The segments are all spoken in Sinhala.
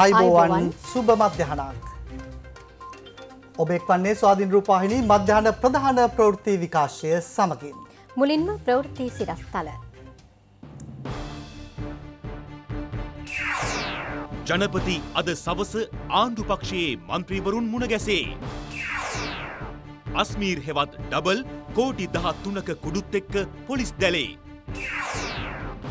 ආයිබෝවන් සුබ මධ්‍යහනක්. ඔබෙක් වන්නේ ස්වාධීන් රූපාහිනි මධ්‍යහන ප්‍රධාන ප්‍රවෘත්ති විකාශය සමගින්. මුලින්ම ප්‍රවෘත්ති සිරස්තල. ජනපති අද සවස ආණ්ඩු පක්ෂයේ මන්ත්‍රීවරුන් මුණගැසේ. අස්මීර් හෙවත් ඩබල් කෝටි දහත් තුනක කුඩුත් එක්ක පොලිස් දැලේ.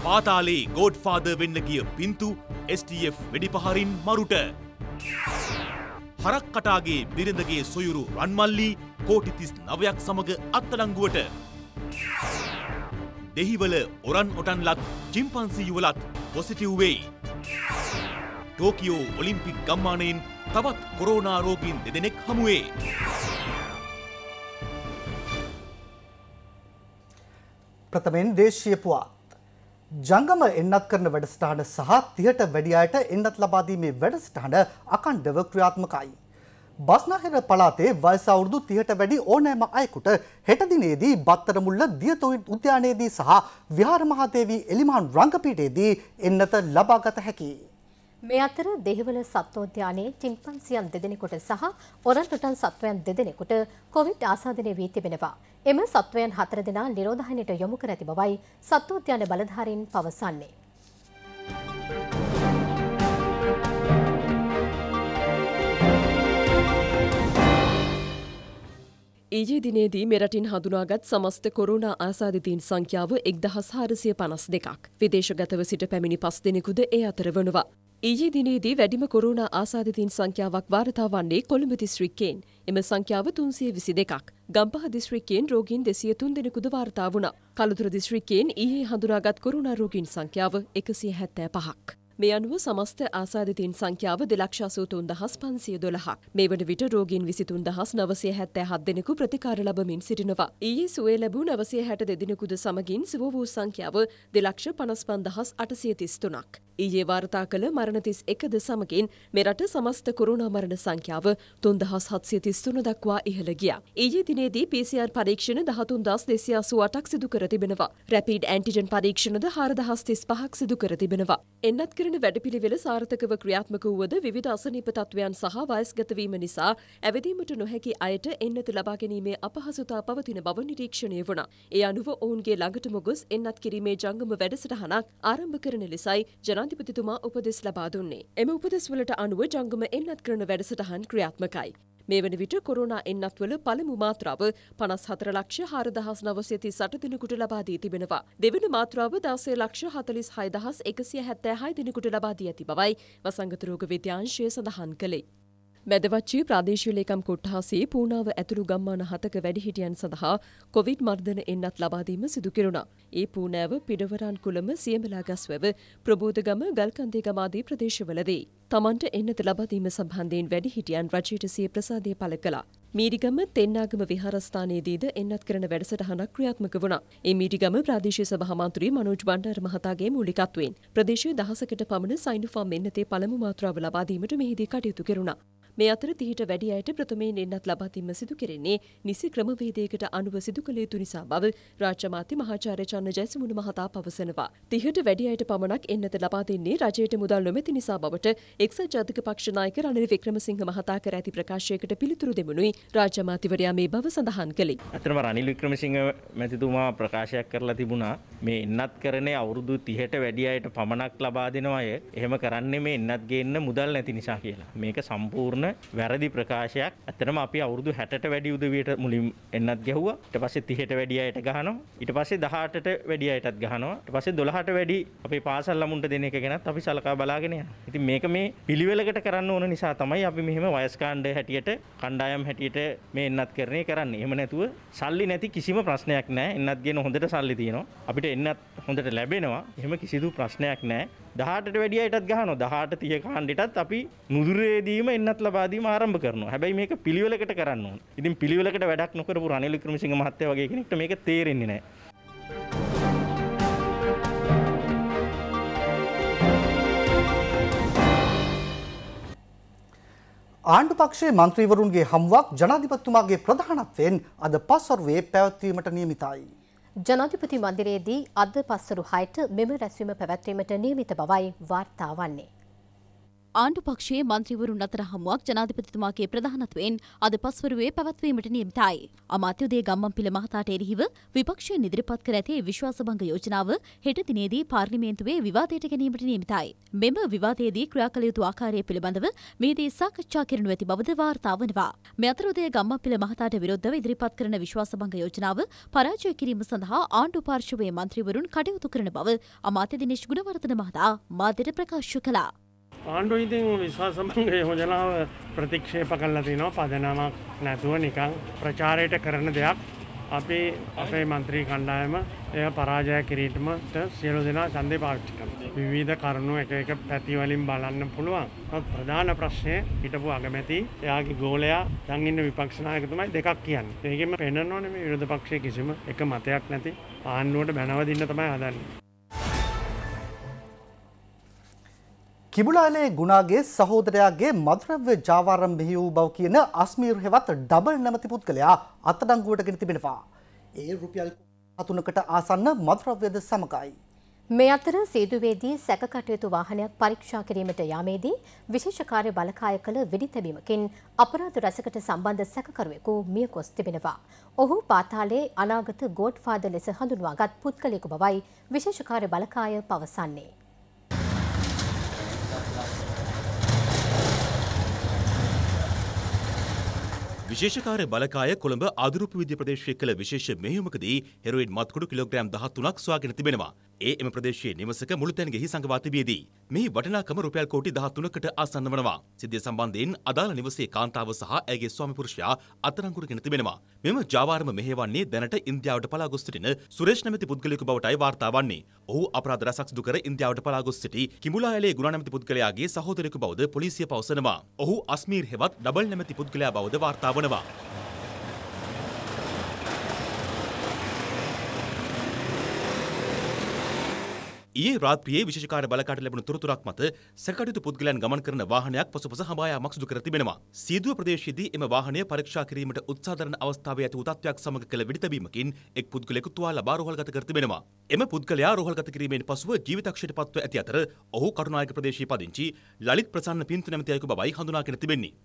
පාතාලේ ගෝඩ් ෆාද වෙන්න ගිය පින්තු STF වෙඩිපහරින් මරුට. හරක් කටාගේ බිරිඳගේ සොයුරු රන්මල්ලි කෝටිතිස් නවයක් සමඟ අත්තඩංගුවට. දෙහිවල ඔරන් ඔටන්ලත් චිම්පන්සි යුවලත් පොසිටිව් වෙයි. ටෝකියෝ ඔලිම්පික් ගම්මානයෙන් තවත් කොරෝනාරෝගීන් දෙදෙනෙක් හමුවේ. ප්‍රථමෙන් දේශීය පුවත්. ජංගම එන්නත් කරන වැඩසටහන සහ තිහට වැඩියායට එන්නත් ලබාදීමේ වැඩසටහන අකණ්ඩව ක්‍රියාත්මකයි. බස්නාහිර පලාතේ වයස අවුරුදු තිහට වැඩි ඕනෑම අයකුට හෙටදිනේදී බත්තරමුල්ල දියතොයින් උද්‍යානයේදී සහ විහාර මහදේවී එලිමාන් රංගපීටේදී එන්නත ලබාගත හැකි. මේ අතර දෙහිවල සත්වෝද්‍යානයේ චිම්පන්සියන් දෙදෙනෙකුට සහ ඔරන්ටුටන් සත්වයන් දෙදෙනෙකුට කොවිඩ් ආසාදනය වී තිබෙනවා. එම සත්වයන් හතර දෙනා නිරෝධහනයට යොමු කර ඇති බවයි සත්වෝද්‍යාන බලධාරීන් පවසන්නේ. ඊජේ දිනේදී මෙරටින් හඳුනාගත් සමස්ත කොරුණ ආසාධිතීන් සංඛ්‍යාව එක්දහස් හාරසිය පනස් දෙකක්. විදේශගතව සිට පැමිණි පස් දෙනෙකුද ඒ අතර වනවා. ඊජේ දිනේදී වැඩිම කොරුණ ආසාධිතීන් සංඛ්‍යාවක් වාර්තා වන්නේ කොළඹ දිස්ත්‍රික්කයෙන්. එම සංඛ්‍යාව තුන්සිය විසි දෙකක්. ගම්පහ දිස්ත්‍රික්කයෙන් රෝගීන් දෙසිය තුන් දෙනෙකුද වාර්තා වුණා. කළුතුර දිස්ත්‍රික්කයෙන් ඊයේ හඳුනාගත් කොරුණ රෝගීන් සංඛ්‍යාව එකසිය හැත්තෑ පහක්. මේ අනුව සමස්ත ආසාධිතීන් සංඛ්‍යාව දෙලක්ෂ අසූතුන් දහස් පන්සිය දොළහක්. මේ වන විට රෝගීන් විසිතුන් දහස් නවසය හැත්තෑ හත් දෙනෙකු ප්‍රතිකාර ලබමින් සිටිනවා. ඊයේ සුවේ ලැබූ නවසය හැට දෙදිනෙකුද සමගින් සුව වූ සංඛ්‍යාව දෙලක්ෂ පනස් පන්දහස් අටසිය තිස්තුනක්. ඊයේ වාර්තා කළ මරණතිස් එකද සමගින් මෙරට සමස්ත කොරුණා මරණ සංඛ්‍යාව තුන්දහස් හත්සිය තිස්තුන දක්වා ඉහළ ගියා. ඊයේ දිනේදී PCR පරීක්ෂණ දහතුන් දස් දෙසිය අසු අටක් සිදු කර තිබෙනවා. රැපීඩ් ඇන්ටිජන් පරීක්ෂණද හාරදහස් තිස් පහක් සිදු කර තිබෙනවා. එන්නත් කරන වැඩපිළිවෙල සාර්ථකව ක්‍රියාත්මක වුවද විවිධ අසනීප තත්ත්වයන් සහ වයස්ගතවීම නිසා ඇවිදීමට නොහැකි අයට එන්නත ලබා ගැනීමේ අපහසුතා පවතින බව නිරීක්ෂණය වුණා. ඒ අනුව ඔවුන්ගේ ළඟටම ගොස් එන්නත් කිරීමේ ජංගම වැඩසටහනක් ආරම්භ කරන ලෙසයි ජනාධිපතිතුමා උපදෙස් ලබා දුන්නේ. එම උපදෙස්වලට අනුව ජංගම එන්නත් කරන වැඩසටහන් ක්‍රියාත්මකයි. මේ වන විට කොරුණා එන්නත්වල පළමු මාත්‍රාව පනස් හතර ලක්ෂ හාරදහස් නවසයති සට දෙනෙකුට ලබාදී තිබෙනවා. දෙවන මාත්‍රාව දාසේ ලක්ෂ හතලිස් හයිදහස් එකසිය හැත්තෑ හයි දෙනෙකුට ලබාදී ඇති බවයි වසංගතරෝග විද්‍යාංශය සඳහන් කළේ. මැදවච්චී ප්‍රාදේශීය ලේකම් කොට්ටාසේ පූනාව ඇතුළු ගම්මාන හතක වැඩිහිටියන් සඳහා කොවිඩ් මර්ධන එන්නත් ලබාදීම සිදු කෙරුණා. ඒ පූනෑව පිඩවරන් කුළම සියඹලා ගස්වැව ප්‍රබෝධගම ගල්කන්දේ ගමාදී ප්‍රදේශවලදී. තමන්ට එන්නත ලබාදීම සම්බන්ධයෙන් වැඩිහිටියන් රජයට සිය ප්‍රසාදය පළ කළා. මීරිගම තෙන්නාගම විහාරස්ථානයේදීද එන්නත් කරන වැඩසටහනක් ක්‍රියාත්මක වුණා. ඒ මීරිගම ප්‍රාදේශීය සභා මන්ත්‍රී මනෝජ් බණ්ඩාර මහතාගේ මූලිකත්වයෙන් ප්‍රදේශීය දහසකට පමණ සයිනුෆාම් එන්නතේ පළමු මාත්‍රාව ලබා දීමට මෙහිදී කටයුතු කෙරුණා. මේ අතර තිහිට වැඩි අයට ප්‍රථමයෙන් එන්නත් ලබා දීම සිදු කෙරෙන්නේ නිසි ක්‍රමවේදයකට අනුව සිදු කළ යුතු නිසා බව රාජ්‍ය අමාත්‍ය මහාචාර්ය චන්න ජයසමුණ මහතා පවසනවා. තිහිට වැඩි අයට පමණක් එන්නත ලබා දෙන්නේ රජයට මුදල් නොමැති නිසා බවට එක්සත් ජාතික පක්ෂ නායක රනිල් වික්‍රමසිංහ මහතා කර ඇති ප්‍රකාශයකට පිළිතුරු දෙමුණුයි රාජ්‍ය අමාත්‍යවරයා මේ බව සඳහන් කළේ. ඇත්තම රනිල් වික්‍රමසිංහ මැතිතුමා ප්‍රකාශයක් කරලා තිබුණා මේ එන්නත් කරන්නේ අවුරුදු 30ට වැඩි අයට පමණක් ලබා දෙන අය එහෙම කරන්නේ මේ එන්නත් ගේන්න මුදල් නැති නිසා කියලා. මේක සම්පූර්ණ වැරදි ප්‍රකාශයක්. ඇත්තටම අපි අවුරුදු 60ට වැඩි උදවියට මුලින් එන්නත් ගැහුවා. ඊට පස්සේ 30ට වැඩි අයට ගහනවා. ඊට පස්සේ 18ට වැඩි අයටත් ගහනවා. ඊට පස්සේ 12ට වැඩි අපේ පාසල් ළමුන්ට දෙන එක ගැනත් අපි සලකා බලාගෙන යනවා. ඉතින් මේක මේ පිළිවෙලකට කරන්න ඕන නිසා තමයි අපි මෙහෙම වයස්කාණ්ඩ හැටියට කණ්ඩායම් හැටියට මේ එන්නත් කරන්නේ කරන්නේ. එහෙම නැතුව සල්ලි නැති කිසිම ප්‍රශ්නයක් නැහැ. එන්නත් ගෙන හොඳට සල්ලි තියෙනවා. අපිට එන්නත් හොඳට ලැබෙනවා. එහෙම කිසිදු ප්‍රශ්නයක් නැහැ. දහටට වැඩියයටත් ගහන දහට තිය කාණ්ඩටත් අපි නුදුරේදීම එන්නත් ලබාදීම ආරම්භ කරන හැබැයි මේක පිළිවෙලකට කරන්න ඉතින් පිළිවෙලකට වැඩක් නොකරපු රනිල් ක්‍රමසිංහ මහත්තය වගේ කෙනෙක්ට මේක තේරෙන්නේ නැහැ ආණ්ඩු පක්ෂයේ මන්ත්‍රීවරුන්ගේ හමුවක් ජනාධිපතිතුමාගේ ප්‍රධානත්වයෙන් අද පස්වරුවේ පැවැත්වීමට නියමිතයි. ජනාධිපති මන්දිරයේදී අද පස්සරු හයට මෙම රැස්වීම පැවැත්වීමට නියමිත බවයි වාර්තා වන්නේ. ආණ්ඩු පක්ෂයේ මන්ත්‍රීවරුන් අතර හමුවක් ජනාධිපතිතුමාගේ ප්‍රධානත්වයෙන් අද පස්වරුවේ පැවැත්වීමට නියමිතයි. අමාත්‍ය උදේ ගම්මන්පිල මහතාට එරෙහිව විපක්ෂයෙන් ඉදිරිපත් කර ඇති විශ්වාසභංග යෝජනාව හෙට දිනේදී පාර්ලිමේන්තුවේ විවාදයට ගැනීමට නියමිතයි. මෙම විවාදයේදී ක්‍රියා කළ යුතු ආකාරය පිළිබඳව මේදී සාකච්ඡා කරනු ඇති බවද වාර්තා වනවා. මේ අතර උදේ ගම්මන්පිල මහතාට විරුද්ධව ඉදිරිපත් කරන විශ්වාසභංග යෝජනාව පරාජය කිරීම සඳහා ආණ්ඩු පාර්ශවයේ මන්ත්‍රීවරුන් කටයුතු කරන බව අමාත්‍ය දිනේශ් ගුණවර්ධන මහතා මාධ්‍යට ප්‍රකාශ කළා. ආණ්ඩු ඉතින් විශ්වාසභංග යෝජනාව ප්‍රතික්ෂේප කල්ලා තිනවා පදනමක් නැතුව නිකං ප්‍රචාරයට කරන දෙයක් අපි අපේ මන්ත්‍රී කණ්ඩායම එය පරාජය කිරීටමට සියලු දෙනා චන්දය පාච්චි කන. විවිධ කරුණු එක එක පැතිවලින් බලන්න පුළුවන්. නමුත් ප්‍රධාන ප්‍රශ්නය හිටපු අගමැති එයාගේ ගෝලයා දඟඉන්න විපක්ෂනායකතුමයි දෙකක් කියන්න. ඒකෙම පෙන්න්න ඕන මේ විරධ පක්ෂය කිසිම එක මතයක් නැති ආණ්ඩුවට බැනවදින්න තමයි හදන්නේ. කිබුලාලේ ගුණාගේ සහෝදරයාගේ මද්‍රව්‍ය ජාවාරම් බිහි වූ බව කියන අස්මීර් හෙවත් ඩබල් නැමති පුද්ගලයා අත්අඩංගුවට ගෙන තිබෙනවා. ඒ රුපියල් හතුනකට ආසන්න මද්‍රව්‍යද සමගයි. මේ අතර සේදුවේදී සැකකටයුතු වාහනයක් පරීක්ෂා කිරීමට යාමේදී විශේෂකාර්ය බලකාය කළ වෙඩි තැබීමකින් අපරාධ රැසකට සම්බන්ධ සැකකරුවෙකු මිය ගොස් තිබෙනවා. ඔහු පාතාලේ අනාගත ගෝඩ් ෆාද ලෙස හඳුන්වාගත් පුද්ගලයෙකු බවයි විශේෂකාර්ය බලකාය පවසන්නේ. විශේෂකාර බලකාය කොළඹ ආදුරුප විද්‍ය ප්‍රදේශය කළ විශේෂ මෙහෙයුමකදී හෙරොයින් මත්කුඩු කිලෝග්‍රෑම් 13ක් සොයාගෙන තිබෙනවා. ඒ එම ප්‍රදේශයේ නිවසක මුළුතැන්ගෙහි සංගවා තිබියදී මෙහි වටිනාකම රුපියල් කෝටි 13කට ආසන්න වනවා. සිද්ධිය සම්බන්ධයෙන් අදාළ නිවසේ කාන්තාව සහ ඇගේ ස්වාමි පුරුෂයා අත්අඩංගුවටගෙන තිබෙනවා. මෙම ජාවාරම මෙහෙයවන්නේ දැනට ඉන්දියාවට පලා ගොස් සිටින සුරේෂ් නැමැති පුද්ගලයෙකු බවටයි වාර්තා වන්නේ. ඔහු අපරාධ රැසක් සිදු කර ඉන්දියාවට පලා ගොස් සිටි කිමුලායලේ ගුණ නැමැති පුද්ගලයාගේ සහෝදරයෙකු බවද පොලිසිය පවසනවා. ඔහු අස්මීර් හෙවත් ඩබල් නැමැති පුද්ගලයා බවද වාර්තා වනවා. ඊයේ රාත්‍රියේ විශේෂකාර බලකාට ලැබුණු තොරතුරක් මත සැකටයුතු පුද්ගලයන් ගමන් කරන වාහනයක් පසුපස හඹායාමක් සිදු කර තිබෙනවා. සීදුව ප්‍රදේශයේදී එම වාහනය පරීක්ෂා කිරීමට උත්සාහ දරන අවස්ථාවේ ඇති වූ තත්ත්වයක් සමග කළ වෙඩිතැබීමකින් එක් පුද්ගලයෙකු තුවාල ලබා රෝහල්ගත කර තිබෙනවා. එම පුද්ගලයා රෝහල්ගත කිරීමෙන් පසුව ජීවිතක්ෂයට පත්ව ඇති අතර ඔහු කරුණායක ප්‍රදේශයේ පදිංචි ලලිත් ප්‍රසන්න පින්තු නැමැති අයෙකු බවයි හඳුනාගෙන තිබෙන්නේ.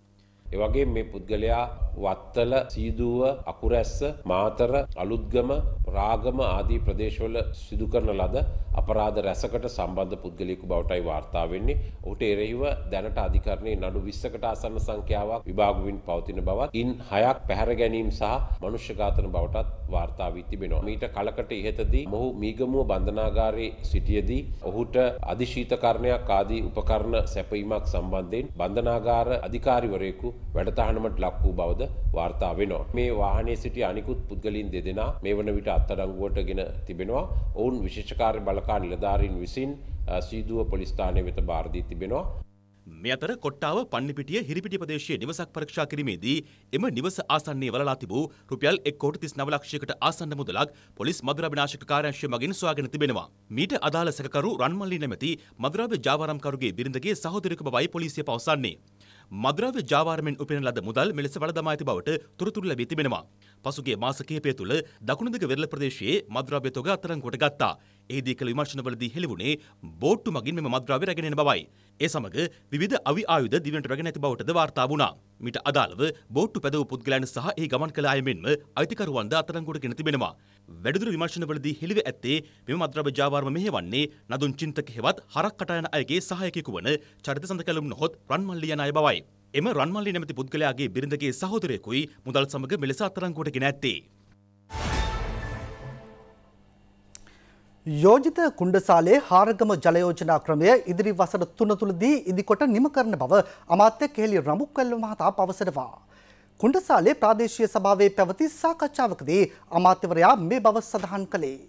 එවගේ මේ පුද්ගලයා වත්තල සීදුව අකුරැස්ස මාතර අලුත්ගම රාගම ආදී ප්‍රදේශවල සිදු කරන ලද අපරාධ රැසකට සම්බන්ධ පුද්ගලයෙකු බවටයි වාර්තා වෙන්නේ. ඔහුට එරෙහිව දැනට අධිකරණයේ නඩු 20කට ආසන්න සංඛ්‍යාවක් විභාග වෙමින් පවතින බවත් ඉන් 6ක් පැහැර ගැනීම සහ මනුෂ්‍ය ඝාතන බවටත් වාර්තා වී තිබෙනවා. මීට කලකට ඉහතදී මොහු මීගමුව බන්ධනාගාරයේ සිටියේදී ඔහුට අධිශීතකරණයක් ආදී උපකරණ සැපීමක් සම්බන්ධයෙන් බන්ධනාගාර අධිකාරිවරයෙකු වැඩතහනමට ලක් වූ බවද වාර්තා වෙනවා. මේ වාහනේ සිටි අනිකුත් පුද්ගලයන් දෙදෙනා මේ වන විට අත්අඩංගුවට ගෙන තිබෙනවා. ඔවුන් විශේෂකාර්ය බලකා නිලධාරීන් විසින් සීදුව පොලිස් ස්ථානය වෙත බාර දී තිබෙනවා. මේ අතර කොට්ටාව පන්නිපිටිය හිරිපිටි ප්‍රදේශයේ නිවසක් පරීක්ෂා කිරීමේදී එම නිවස ආසන්නයේ වලලා තිබූ රුපියල් 1 කෝටි 39 ලක්ෂයකට ආසන්න මුදලක් පොලිස් මදුරාබ විනාශක කාර්යාංශය මගින් සොයාගෙන තිබෙනවා. මීට අදාළ සැකකරු රන්මල්ලි නැමැති මදුරාබ ජාවාරම්කරුගේ බිරිඳගේ සහෝදරයෙකු බවයි පොලිසිය පවසන්නේ. මද්‍රව්‍ය ජාවාරමෙන් උපෙන ලද මුදල් මෙලෙස වළදමා ඇති බවට තොරතුරු ලැබී තිබෙනවා. පසුගිය මාස කිහිපය තුළ දකුණුදිග වෙරළ ප්‍රදේශයේ මද්‍රව්‍ය තොග අත්අඩංගුවට ගත්තා. එහිදී කළ විමර්ශනවලදී හෙළිවුණේ බෝට්ටු මගින් මෙම මද්‍රව්‍ය රැගෙන එන බවයි. ඒ සමග විවිධ අවි ආයුධ දිවයිනට රැගෙන ඇති බවටද වාර්තා වුණා. මීට අදාළව බෝට්ටු පැදවූ පුද්ගලයන් සහ එහි ගමන් කළ අය මෙන්ම අයිතිකරුවන්ද අත්අඩංගුවට ගෙන තිබෙනවා. වැඩිදුර විමර්ශනවලදී හෙළිව ඇත්තේ මෙම මද්‍රව්‍ය ජාවාරම මෙහෙවන්නේ නදුන් චින්තක හෙවත් හරක් කටයන අයගේ සහායකයෙකු වන චරිත සඳකැලුම් නොහොත් රන්මල්ලි යන අය බවයි. එම රන්මල්ලි නැමති පුද්ගලයාගේ බිරිඳගේ සහෝදරයෙකුයි මුදල් සමග මෙලෙස අත්අඩංගුවට ගෙන ඇත්තේ. යෝජිත කුණ්ඩසාලේ හාරගම ජලයෝජනා ක්‍රමය ඉදිරි වසර තුන තුළදී ඉදිකොට නිම කරන බව අමාත්‍ය කෙහෙලි රමුක්වැල්ල මහතා පවසනවා. කුණ්ඩසාලේ ප්‍රාදේශීය සභාවේ පැවති සාකච්ඡාවකදී අමාත්‍යවරයා මේ බව සඳහන් කළේ.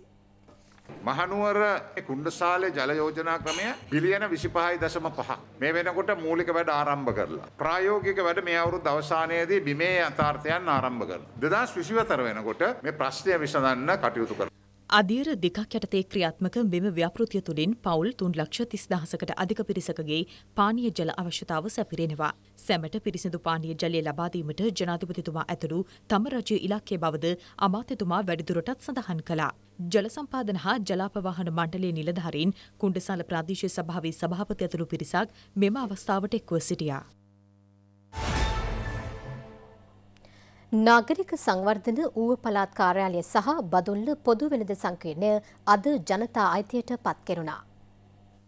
මහනුවර කුණ්ඩසාලේ ජල යෝජනා ක්‍රමය බිලියන විසිපහයි දශම පහ. මේ වෙනකොට මූලික වැඩ ආරම්භ කරලා. ප්‍රායෝගික වැඩ මේ අවුරුදු අවසානයේදී බිමේ යථාර්ථයන් ආරම්භ කරනවා. 2024 වෙනකොට මේ ප්‍රශ්නය විසඳන්න කටයුතු කරනවා. අධීර දෙකක් යටතේ ක්‍රියාත්මක මෙම ව්‍යාපෘතිය තුළින් පවුල් තුන් ලක්ෂ තිස් දහසකට අධික පිරිසකගේ පානීය ජල අවශ්‍යතාව සැපිරෙනවා. සැමට පිරිසිදු පානීය ජලය ලබාදීමට ජනාධිපතිතුමා ඇතුළු තම රජය ඉලක්කය බවද අමාත්‍යතුමා වැඩිදුරටත් සඳහන් කළා. ජල සම්පාදන හා ජලාපවාහන මණ්ඩලයේ නිලධාරීන් කුණ්ඩසාල ප්‍රාදේශීය සභාවේ සභාපති ඇතුළු පිරිසක් මෙම අවස්ථාවට එක්ව සිටියා. නාගරික සංවර්ධන ඌව පළාත් කාර්යාලය සහ බදුල්ල පොදු වෙළඳ සංකීර්ණය අද ජනතා අයිතියට පත් කෙරුණා.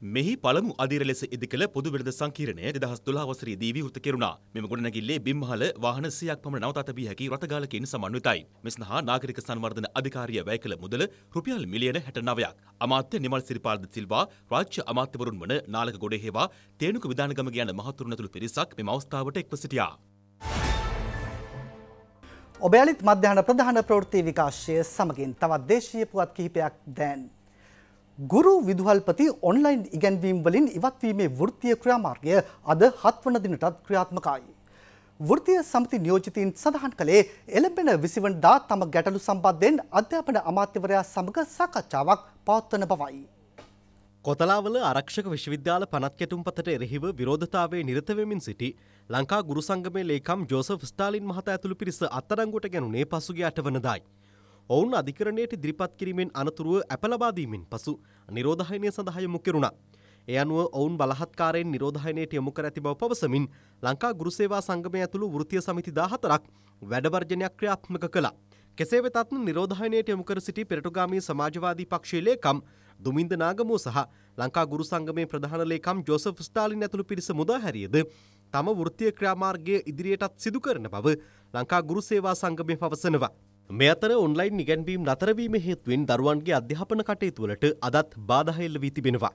මෙහි පළමු අධීර ලෙස ඉදිකළ පොදු වෙළඳ සංකීර්ණය 2012 වසරේදී විවෘත කෙරුණා. මෙම ගොඩනැගිල්ලේ බිම්මහල වාහන 100ක් පමණ නවතා තැබිය හැකි රථගාලකින් සමන්විතයි. මෙසඳහා නාගරික සංවර්ධන අධිකාරිය වැය කළ මුදල රුපියල් මිලියන 69ක්. අමාත්‍ය නිමල් සිරිපාල්ද සිල්වා රාජ්‍ය අමාත්‍යවරුන් වන නාලක ගොඩේහෙවා තේනුක විධානගම යන මහතුරුන් ඇතුළු පිරිසක් මෙම අවස්ථාවට එක්ව සිටියා. ඔබයාලිත් මධ්‍යහන ප්‍රධාන ප්‍රවෘත්ති විකාශය සමගින් තවත් දේශීය පුවත් කිහිපයක් දැන්. ගුරු විදුහල්පති ඔන්ලයින් ඉගැන්වීම් වලින් ඉවත්වීමේ වෘත්තිය ක්‍රියාමාර්ගය අද හත්වන දිනටත් ක්‍රියාත්මකයි. වෘතිය සමති නියෝජිතීන් සඳහන් කළේ එළඹෙන විසිවන්දා තම ගැටලු සම්බන්ධයෙන් අධ්‍යාපන අමාත්‍යවරයා සමග සාකච්ඡාවක් පවත්වන බවයි. කොතලාවල ආරක්ෂක විශ්වවිද්‍යාල පනත් කෙටුම්පතට එරෙහිව විරෝධතාවේ නිරතවෙමින් සිටි ලංකා ගුරු සංගමේ ලේකම් ජෝසෆ් ස්ටාලින් මහතා ඇතුළු පිරිස අත්අඩංගුවට ගැනුණේ පසුගිය අටවනදායි. ඔවුන් අධිකරණයට ඉදිරිපත් කිරීමෙන් අනතුරුව ඇප ලබා දීමෙන් පසු නිරෝධායනය සඳහා යොමු කෙරුණා. ඒ අනුව ඔවුන් බලහත්කාරයෙන් නිරෝධායනයට යොමු කර ඇති බව පවසමින් ලංකා ගුරු සේවා සංගමය ඇතුළු වෘත්තීය සමිති 14ක් වැඩවර්ජනයක් ක්‍රියාත්මක කළා. කෙසේ වෙතත් නිරෝධායනයට යොමු කර සිටි පෙරටුගාමී සමාජවාදී පක්ෂයේ ලේකම් දුමින්ද නාගමෝ සහ ලංකා ගුරු සංගමේ ප්‍රධාන ලේකම් ජෝසෆ් ස්ටාලින් ඇතුළු පිරිස මුදා හැරියද තම වෘත්තීය ක්‍රියාමාර්ගය ඉදිරියටත් සිදු කරන බව ලංකා ගුරු සේවා සංගමය පවසනවා. මේ අතර ඔන්ලයින් නිගැන්වීම් නතරවීම හේතුවෙන් දරුවන්ගේ අධ්‍යාපන කටයුතුවලට අදත් බාධා එල්ල වී තිබෙනවා.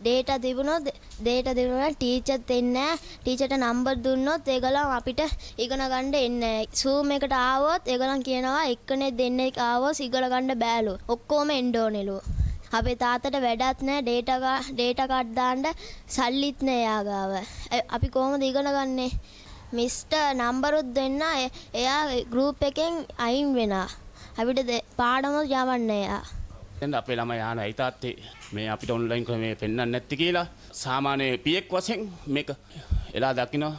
ඩේට තිබුණොත් ඩේට තිබුණා ටීචර් දෙන්නේ ටීචර්ට නම්බර් දුන්නොත් ඒගොල්ලන් අපිට ඉගෙන ගන්න එන්නේ සූම් එකට ආවොත් ඒගොල්ලන් කියනවා එක්කනේ දෙන්නෙක් ආවොත් ඉගෙන ගන්න බෑලු ඔක්කොම එන්න ඕනෙලු අපේ තාත්තට වැඩත් නෑ ඩේටා ඩේටා කාඩ් දාන්න සල්ලිත් නෑ එයා ගාව අපි කොහොමද ඉගෙන ගන්නේ මිස්ටර් නම්බරුත් දෙන්න එයා ගෲප් එකෙන් අයින් වෙනවා. අපිට පාඩම යවන්න එයා. දැන් අපේ ළමයි අහන ඇයි තාත්තේ මේ අපිට ඔන්ලයින් ක්‍රමේ පෙන්වන්න නැති කියලා? සාමාන්‍ය පියෙක් වශයෙන් මේක එලා දකිනවා.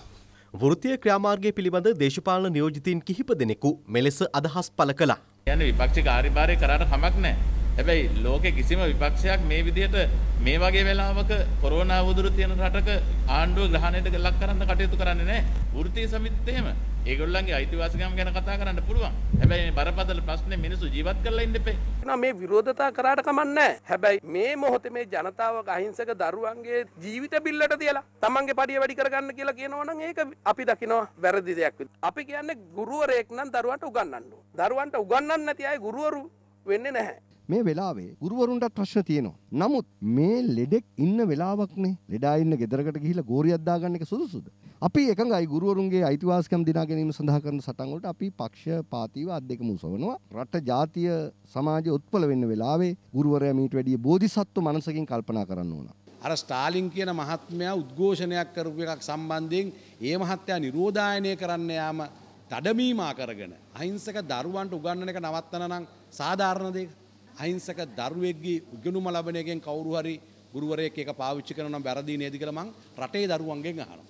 වෘත්තීය ක්‍රියාමාර්ගය පිළිබඳ දේශපාලන නියෝජිතීන් කිහිප දෙනෙකු මෙලෙස අදහස් පළ කළා. යන්නේ විපක්ෂ කාර්යභාරය කරාට කමක් නැහැ. හැබැයි ලෝකෙ කිසිම විපක්ෂයක් මේ විදිහට මේ වගේ වෙලාවක කොරෝනා වදුරු තියෙන රටක ආණ්ඩුව ග්‍රහණයට ලක් කරන්න කටයුතු කරන්නේ නැහැ. වෘත්තීය සමිතිත් එහෙම. ඒගොල්ලන්ගේ අයිතිවාසිකම් ගැන කතා කරන්න පුළුවන්. හැබැයි මේ බරපතල ප්‍රශ්නේ මිනිස්සු ජීවත් කරලා ඉන්න එපේ. මේ විරෝධතා කරාට කමන්නේ හැබැයි මේ මොහොතේ මේ ජනතාව අහිංසක දරුවන්ගේ ජීවිත බිල්ලට තියලා තමන්ගේ පඩිය වැඩි කරගන්න කියලා කියනවා නම් ඒක අපි දකිනවා වැරදි දෙයක් විදිහට. අපි කියන්නේ ගුරුවරයෙක් නම් දරුවන්ට උගන්වන්න ඕන. දරුවන්ට උගන්වන්න නැති අය ගුරුවරු වෙන්නේ නැහැ. මේ වෙලාවේ ගුරුවරුන්ට ප්‍රශ්න තියෙනවා. නමුත් මේ ලෙඩෙක් ඉන්න වෙලාවක්නේ ලෙඩා ඉන්න ගෙදරකට ගිහිල්ලා ගෝරියක් දාගන්න එක සුදුසුද? අපි එකඟයි ගුරුවරුන්ගේ අයිතිවාසිකම් දිනා ගැනීම සඳහා කරන සටන් වලට අපි පක්ෂපාතීව අත් දෙක මුසවනවා. රට ජාතිය සමාජය උත්පල වෙන්න වෙලාවේ ගුරුවරයා මීට වැඩිය බෝධිසත්ව මනසකින් කල්පනා කරන්න ඕන. අර ස්ටාලින් කියන මහත්මයා උද්ඝෝෂණයක් කරපු එකක් සම්බන්ධයෙන් ඒ මහත්තයා නිරෝධායනය කරන්න යාම දඩමීමා කරගෙන අහිංසක දරුවන්ට උගන්නන එක නවත්තන නම් සාධාරණ දෙයක්. අහිංසක දරුවෙක්ගේ උගනුම ලබන එකෙන් කවුරු හරි ගුරුවරයෙක් එක පාවිච්චි කරන නම් වැරදි නේද කියලා මං රටේ දරුවන්ගෙන් අහනවා.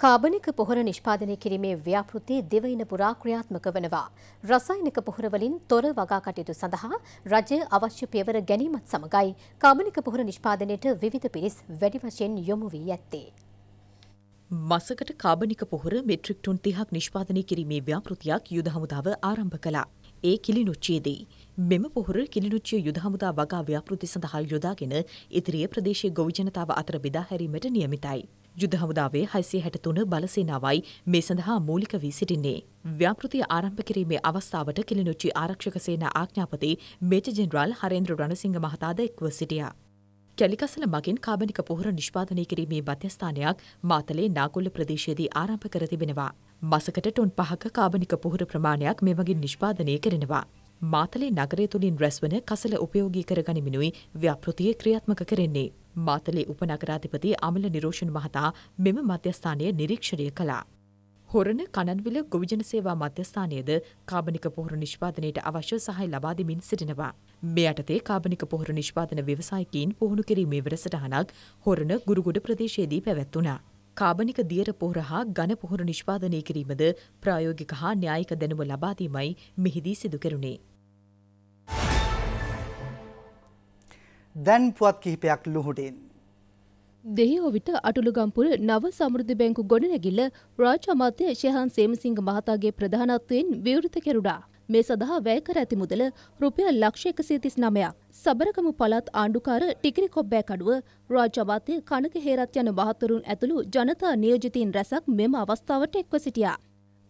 කාබනික පොහොර නිෂ්පාදනය කිරීමේ ව්‍යාපෘති දෙවයින පුරා ක්‍රියාත්මක වනවා. රසායනික පොහොරවලින් තොර වගා කටයුතු සඳහා රජය අවශ්‍ය පියවර ගැනීමත් සමගයි කාබනික පොහොර නිෂ්පාදනයට විවිධ පිරිස් වැඩි වශයෙන් යොමු වී ඇත්තේ. මසකට කාබනික පොහොර මෙට්‍රික් ටොන් තිහක් නිෂ්පාදනය කිරීමේ ව්‍යාපෘතියක් යුද හමුදාව ආරම්භ කළා. ඒ කිලිනුච්චයේදී. මෙම පොහොර කිලිනුච්චිය යුද හමුදා වගා ව්‍යාපෘති සඳහා යොදාගෙන ඉදිරිය ප්‍රදේශයේ ගොවි ජනතාව අතර බෙදා හැරීමට නියමිතයි. යුද හමුදාවේ හයිසිය හැට තුන බලසේනාවයි මේ සඳහා මූලික වී සිටින්නේ. ව්‍යාපෘතිය ආරම්භ කිරීමේ අවස්ථාවට කිලිනුච්චි ආරක්ෂක සේනා ආඥාපති මේජ ජෙනරාල් හරේන්ද්‍ර රණසිංහ මහතාද එක්ව සිටියා. කැලිකසල මගින් කාබනික පොහොර නිෂ්පාදනය කිරීමේ මධ්‍යස්ථානයක් මාතලේ නාගොල්ල ප්‍රදේශයේදී ආරම්භ කර තිබෙනවා. මසකට ටොන් පහක කාබනික පුහුර ප්‍රමාණයක් මෙමගින් නිෂ්පාදනය කරනවා. මාතලේ නගරය තුළින් රැස්වන කසල උපයෝගී කරගනිමිනුයි ව්‍යාපෘතිය ක්‍රියාත්මක කරන්නේ. මාතලේ උපනගරාධිපති අමල නිරෝෂණ මහතා මෙම මධ්‍යස්ථානය නිරීක්ෂණය කළා. හොරණ කණන්විල ගොවිජන සේවා මධ්‍යස්ථානයද කාබනික පොහොර නිෂ්පාදනයට අවශ්‍ය සහය ලබා දෙමින් සිටිනවා. මේ යටතේ කාබනික පොහොර නිෂ්පාදන ව්‍යවසායකීන් පුහුණු කිරීමේ වැඩසටහනක් හොරණ ගුරුගොඩ ප්‍රදේශයේදී පැවැත්වුණා. කාබනික දියර පොහොර හා ඝන පොහොර නිෂ්පාදනය කිරීමද ප්‍රායෝගික හා න්‍යායික දැනුම ලබා දීමයි මෙහිදී සිදු කෙරුණේ. දැන් පුවත් කිහිපයක් ලුහුටෙන්. දෙහිඔවිට අටුළුගම්පුර නව සමෘද්ධි බැංකු ගොඩනැගිල්ල රාජ අමාත්‍ය ශයහන් සේමසිංහ මහතාගේ ප්‍රධානත්වයෙන් විවෘත කෙරුඩා. මේ සඳහා වැෑකර ඇති මුදල රුපියල් ලක්ෂ එකසිය තිස් නමයක්. සබරගම පළත් ආණ්ඩුකාර ටිකිරි කොබ්බෑ කඩුව රාජ්‍යවාතය කනක හේරත් යන මහතුරුන් ඇතුළු ජනතා නියෝජිතීන් රැසක් මෙම අවස්ථාවට එක්ව සිටියා.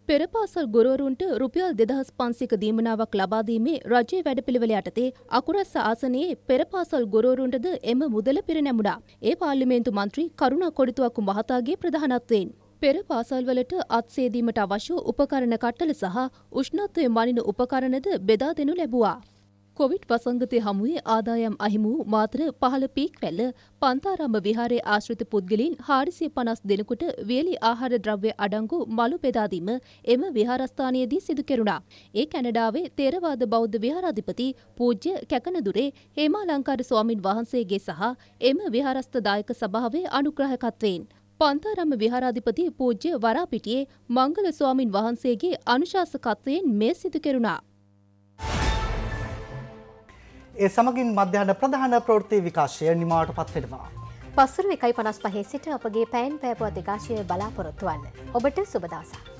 පෙරපාසල් ගුරුවරුන්ට රුපියල් දෙදහස් පන්සික දීමනාවක් ලබාදීමේ රජයේ වැඩපිළිවෙල යටතේ අකුරස්ස ආසනයේ පෙරපාසල් ගුරුවරුන්ටද එම මුදල පිරිනැමුණා. ඒ පාර්ලිමේන්තු මන්ත්‍රී කරුණා කොඩිතුවක්කු මහතාගේ ප්‍රධානත්වයෙන්. පෙර පාසල්වලට අත්සේදීමට අවශ්‍ය උපකරණ කට්ටල සහ උෂ්ණත්වය මනින උපකරණද බෙදා දෙනු ලැබුවා. කොවිඩ් වසංගතය හමුවේ ආදායම් අහිමි වූ මාතර පහළ පීක් වැල්ල පන්තාරම්ම විහාරයේ ආශ්‍රිත පුද්ගලින් හාරිසිය පනස් දෙනකුට වියලි ආහාර ද්‍රව්‍ය අඩංගු මලු බෙදාදීම එම විහාරස්ථානයේදී සිදු කෙරුණා. ඒ කැනඩාවේ තේරවාද බෞද්ධ විහාරාධිපති පූජ්‍ය කැකනදුරේ හේමාලංකාර ස්වාමින් වහන්සේගේ සහ එම විහාරස්ථ දායක සභාවේ අනුග්‍රහකත්වයෙන් පන්තාරම්ම විහාරාධිපති පූජ්‍ය වරාපිටියේ මංගල ස්වාමින් වහන්සේගේ අනුශාසකත්වයෙන් මේ සිදු කෙරුණා. ඒ සමගින් මධ්‍යහන ප්‍රධාන ප්‍රවෘත්ති විකාශය නිමාවට පත්වෙනවා. පස්සුරු එකයි පනස් පහේ සිට අපගේ පැන් පෑපුව දෙකාශය බලාපොරොත්තුවන්න. ඔබට සුබදාසක්.